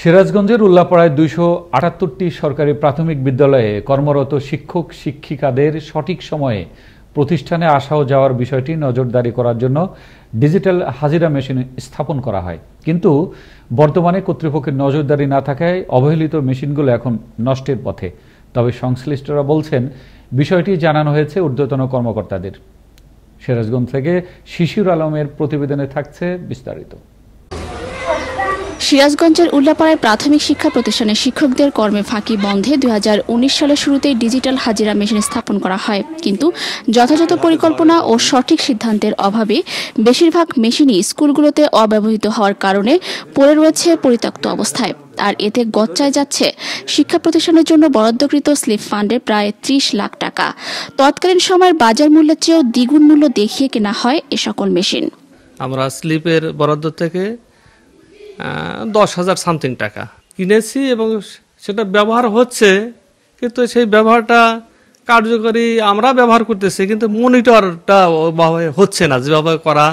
সিরাজগঞ্জের উল্লাপাড়ায় দুইশো আটাত্তরটি সরকারি প্রাথমিক বিদ্যালয়ে কর্মরত শিক্ষক, শিক্ষিকাদের সঠিক সময়ে প্রতিষ্ঠানে আসা ও যাওয়ার বিষয়টি নজরদারি করার জন্য ডিজিটাল হাজিরা মেশিন স্থাপন করা হয়। কিন্তু বর্তমানে কর্তৃপক্ষের নজরদারি না থাকায় অবহেলিত মেশিনগুলো এখন নষ্টের পথে। তবে সংশ্লিষ্টরা বলছেন, বিষয়টি জানানো হয়েছে ঊর্ধ্বতন কর্মকর্তাদের। সিরাজগঞ্জ থেকে শিশির আলমের প্রতিবেদনে থাকছে বিস্তারিত। সিরাজগঞ্জের উল্লাপাড়ায় প্রাথমিক শিক্ষা প্রতিষ্ঠানের শিক্ষকদের কর্মে ফাঁকি বন্ধে দু হাজার উনিশ সালের শুরুতেই ডিজিটাল হাজিরা মেশিন স্থাপন করা হয়। কিন্তু যথাযথ পরিকল্পনা ও সঠিক সিদ্ধান্তের অভাবে বেশিরভাগ মেশিনই স্কুলগুলোতে অব্যবহৃত হওয়ার কারণে পড়ে রয়েছে পরিত্যক্ত অবস্থায়। আর এতে গচ্চায় যাচ্ছে শিক্ষা প্রতিষ্ঠানের জন্য বরাদ্দকৃত স্লিপ ফান্ডের প্রায় ত্রিশ লাখ টাকা। তৎকালীন সময়ের বাজার মূল্যের চেয়েও দ্বিগুণ মূল্য দেখিয়ে কেনা হয় এ সকল মেশিন। আমরা স্লিপের বরাদ্দ থেকে দশ হাজার সামথিং টাকা কিনেছি এবং সেটা ব্যবহার হচ্ছে কিন্তু সেই ব্যবহারটা কার্যকরী আমরা ব্যবহার করতেছি কিন্তু মনিটরটা ওভাবে হচ্ছে না যেভাবে করা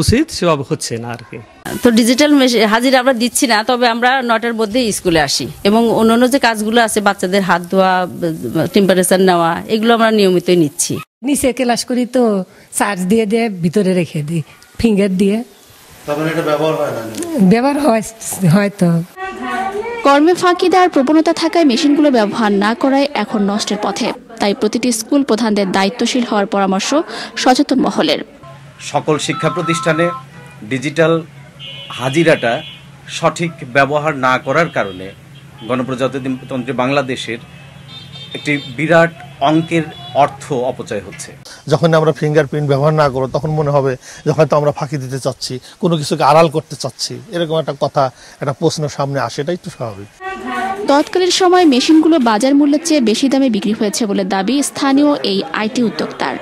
উচিত সেভাবে হচ্ছে না আর কি। তো ডিজিটাল হাজিরা আমরা দিচ্ছি না তবে আমরা নটার মধ্যে স্কুলে আসি। এবং অন্যান্য যে কাজগুলো আছে বাচ্চাদের হাত ধোয়া টেম্পারেচার নেওয়া এগুলো আমরা নিয়মিতই নিচ্ছি। নিচে ক্লাস করি তো চার্জ দিয়ে দিয়ে ভিতরে রেখে দিই ফিঙ্গার দিয়ে। ব্যবহার হয় হয়তো। কর্মে ফাঁকি দেওয়ার প্রবণতা থাকায় মেশিনগুলো ব্যবহার না করায় এখন নষ্টের পথে। তাই প্রতিটি স্কুল প্রধানদের দায়িত্বশীল হওয়ার পরামর্শ সচেতন মহলের। সকল শিক্ষা প্রতিষ্ঠানে ডিজিটাল হাজিরাটা সঠিক ব্যবহার না করার কারণে গণপ্রজাতন্ত্রী বাংলাদেশের একটি বিরাট অঙ্কের অর্থ অপচয় হচ্ছে। যখন আমরা ফিঙ্গারপ্রিন্ট ব্যবহার না করব, তখন মনে হবে যে হয়তো আমরা ফাঁকি দিতে চাচ্ছি, কোনো কিছুকে আড়াল করতে চাচ্ছি। এরকম একটা কথা, একটা প্রশ্ন সামনে আসে, এটাই তো স্বাভাবিক। তৎকালীন সময় মেশিনগুলো বাজার মূল্যের চেয়ে বেশি দামে বিক্রি হয়েছে বলে দাবি স্থানীয় এই আইটি উদ্যোক্তার।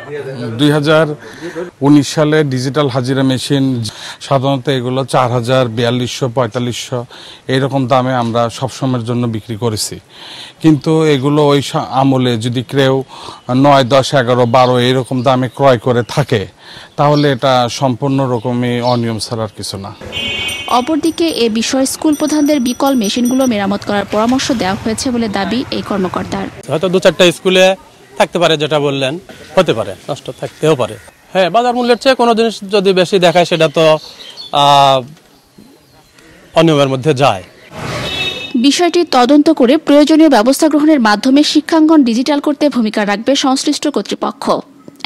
দুই হাজার উনিশ সালে ডিজিটাল হাজিরা মেশিন, সাধারণত এগুলো চার হাজার, বিয়াল্লিশশো, পঁয়তাল্লিশশো এইরকম দামে আমরা সবসময়ের জন্য বিক্রি করেছি। কিন্তু এগুলো ওই আমলে যদি কেউ নয়, দশ, এগারো, বারো এইরকম দামে ক্রয় করে থাকে, তাহলে এটা সম্পূর্ণ রকমই অনিয়ম ছাড়ার কিছু না। অপরদিকে এ বিষয়ে স্কুল প্রধানদের বিকল মেশিনগুলো মেরামত করার পরামর্শ দেওয়া হয়েছে বলে দাবি এই কর্মকর্তার। হয়তো দু চারটা স্কুলে থাকতে পারে যেটা বললেন হতে পারে নষ্ট থাকতেও পারে। হ্যাঁ বাজার মূল্যের চেয়ে কোনো জিনিস যদি বেশি দেখায় সেটা তো অনিয়মের মধ্যে যায়। বিষয়টি তদন্ত করে প্রয়োজনীয় ব্যবস্থা গ্রহণের মাধ্যমে শিক্ষাঙ্গন ডিজিটাল করতে ভূমিকা রাখবে সংশ্লিষ্ট কর্তৃপক্ষ।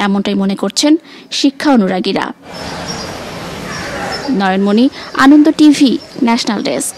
এমনটাই মনে করছেন শিক্ষা অনুরাগীরা। Nayanmoni Ananda TV national desk.